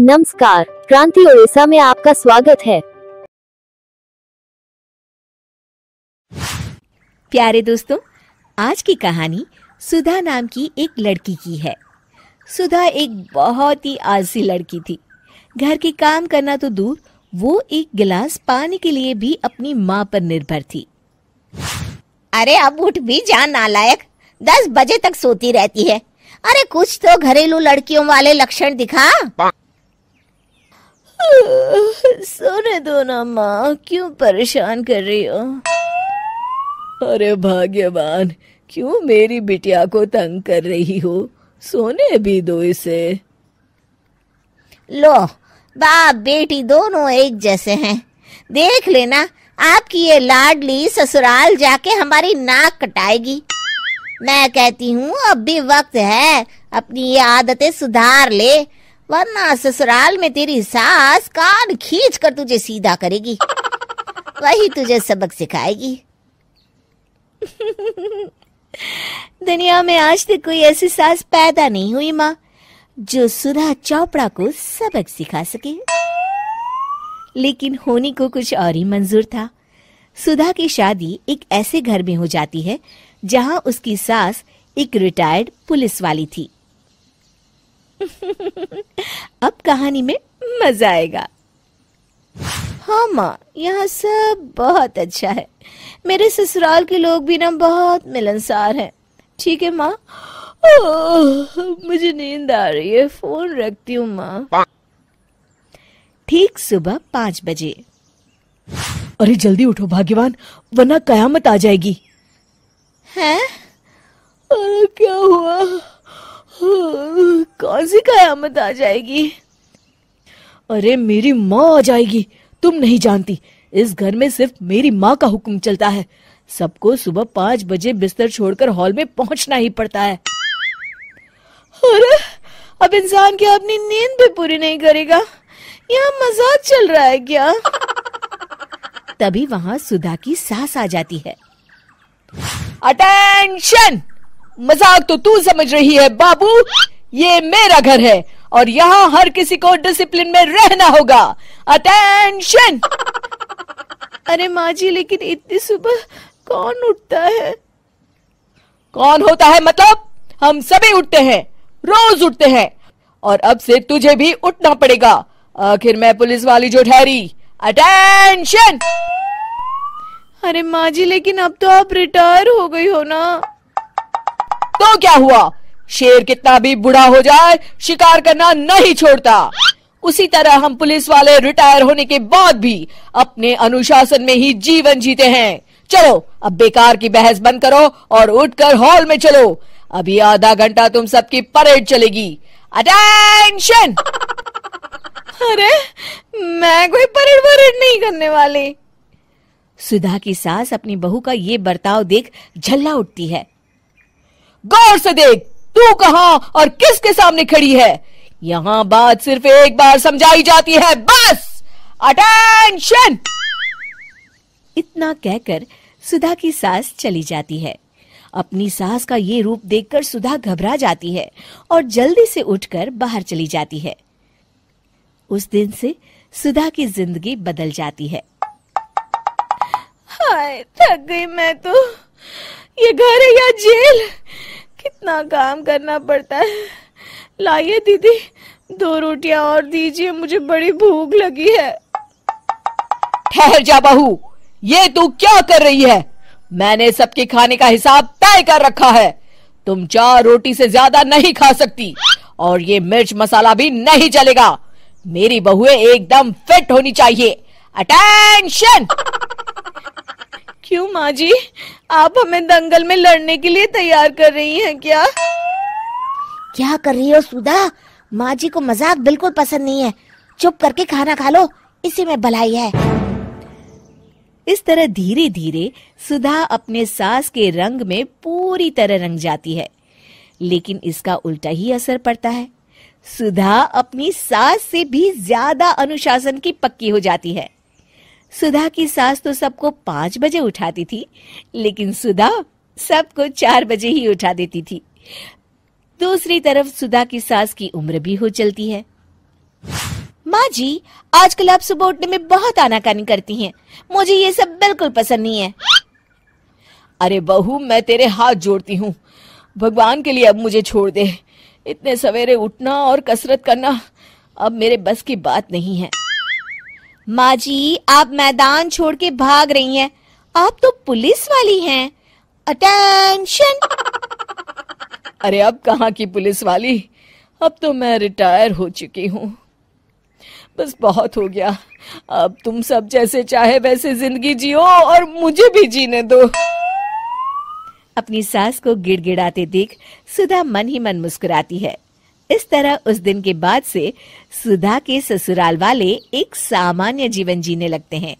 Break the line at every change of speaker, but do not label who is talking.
नमस्कार, क्रांति ओडिशा में आपका स्वागत है।
प्यारे दोस्तों, आज की कहानी सुधा नाम की एक लड़की की है। सुधा एक बहुत ही आलसी लड़की थी। घर के काम करना तो दूर, वो एक गिलास पानी के लिए भी अपनी माँ पर निर्भर थी।
अरे अब उठ भी जा, नालायक। दस बजे तक सोती रहती है। अरे कुछ तो घरेलू लड़कियों वाले लक्षण दिखा।
सोने दो ना माँ, क्यों परेशान कर रही हो? अरे भाग्यवान, क्यों मेरी बिटिया को तंग कर रही हो? सोने भी दो इसे।
लो, बाप, बेटी दोनों एक जैसे हैं। देख लेना, आपकी ये लाडली ससुराल जाके हमारी नाक कटाएगी। मैं कहती हूँ, अब भी वक्त है, अपनी ये आदतें सुधार ले। वरना ससुराल में तेरी सास कान खींच कर तुझे सीधा करेगी। वही तुझे सबक सिखाएगी।
दुनिया में आज तक कोई ऐसी सास पैदा नहीं हुई माँ, जो सुधा चोपड़ा को सबक सिखा सके। लेकिन होनी को कुछ और ही मंजूर था। सुधा की शादी एक ऐसे घर में हो जाती है, जहाँ उसकी सास एक रिटायर्ड पुलिस वाली थी। अब कहानी में मज़ा आएगा। हाँ माँ यहाँ सब बहुत अच्छा है। मेरे ससुराल के लोग भी ना बहुत मिलनसार हैं। ठीक है माँ? मुझे नींद आ रही है फ़ोन रखती हूँ माँ। ठीक सुबह पाँच बजे।
अरे जल्दी उठो भाग्यवान वरना कयामत आ जाएगी।
हैं? अरे क्या हुआ? कौन सी कयामत आ जाएगी?
अरे, मेरी माँ आ जाएगी। तुम नहीं जानती। इस घर में सिर्फ़ मेरी माँ का हुक्म चलता है। सबको सुबह पाँच बजे बिस्तर छोड़कर हॉल में पहुँचना ही पड़ता है।
अरे, अब इंसान क्या अपनी नींद भी पूरी नहीं करेगा। यहाँ मज़ाक चल रहा है क्या? तभी वहाँ सुधा की सास आ जाती है।
अटेंशन मज़ाक तो तू समझ रही है बाबू। ये मेरा घर है और यहाँ हर किसी को डिसिप्लिन में रहना होगा। अटेंशन
अरे माँ जी लेकिन इतनी सुबह कौन उठता है?
कौन होता है मतलब? हम सभी उठते हैं रोज उठते हैं। और अब से तुझे भी उठना पड़ेगा। आखिर मैं पुलिस वाली जो ठहरी। अटेंशन
अरे माँ जी लेकिन अब तो आप रिटायर हो गई हो ना।
तो क्या हुआ? शेर कितना भी बुढ़ा हो जाए शिकार करना नहीं छोड़ता। उसी तरह हम पुलिस वाले रिटायर होने के बाद भी अपने अनुशासन में ही जीवन जीते हैं। चलो अब बेकार की बहस बंद करो और उठकर हॉल में चलो। अभी आधा घंटा तुम सबकी परेड चलेगी। अटेंशन!
अरे मैं कोई परेड परेड नहीं करने वाली। सुधा की सास अपनी बहू का ये बर्ताव देख झल्ला उठती है।
गौर से देख तू कहा और किसके सामने खड़ी है? यहाँ बात सिर्फ़ एक बार समझाई जाती है बस! अटेंशन
इतना कहकर सुधा की सास चली जाती है। अपनी सास का ये रूप देखकर सुधा घबरा जाती है और जल्दी से उठकर बाहर चली जाती है। उस दिन से सुधा की ज़िंदगी बदल जाती है। हाय थक गई मैं तो। ये घर है या जेल? कितना काम करना पड़ता है। लाइए दीदी दो रोटियाँ और दीजिए मुझे बड़ी भूख लगी है।
ठहर जा बहू ये तू क्या कर रही है? मैंने सबके खाने का हिसाब तय कर रखा है। तुम चार रोटी से ज़्यादा नहीं खा सकती और ये मिर्च मसाला भी नहीं चलेगा मेरी बहुए एकदम फिट होनी चाहिए। अटेंशन
क्यों माँ जी? आप हमें दंगल में लड़ने के लिए तैयार कर रही हैं क्या?
क्या कर रही हो सुधा? माँ जी को मज़ाक बिल्कुल पसंद नहीं है। चुप करके खाना खा लो इसी में भलाई है।
इस तरह धीरे धीरे सुधा अपने सास के रंग में पूरी तरह रंग जाती है। लेकिन इसका उल्टा ही असर पड़ता है। सुधा अपनी सास से भी ज़्यादा अनुशासन की पक्की हो जाती है। सुधा की सास तो सबको पाँच बजे उठाती थी, लेकिन सुधा सबको चार बजे ही उठा देती थी। दूसरी तरफ़ सुधा की सास की उम्र भी हो चलती है। माँ जी, आजकल आप सुबह उठने में बहुत आनाकानी करती हैं। मुझे ये सब बिल्कुल पसंद नहीं है।
अरे बहू, मैं तेरे हाथ जोड़ती हूँ। भगवान के लिए अब मुझे छोड़ दे। इतने सवेरे उठना और कसरत करना अब मेरे बस की बात नहीं है।
माँ जी आप मैदान छोड़ के भाग रही हैं। आप तो पुलिस वाली हैं। अटेंशन
अरे अब कहाँ की पुलिस वाली? अब तो मैं रिटायर हो चुकी हूँ। बस बहुत हो गया। अब तुम सब जैसे चाहे वैसे ज़िंदगी जियो और मुझे भी जीने दो।
अपनी सास को गिड़गिड़ाते देख सुधा मन ही मन मुस्कुराती है। इस तरह उस दिन के बाद से सुधा के ससुराल वाले एक सामान्य जीवन जीने लगते हैं।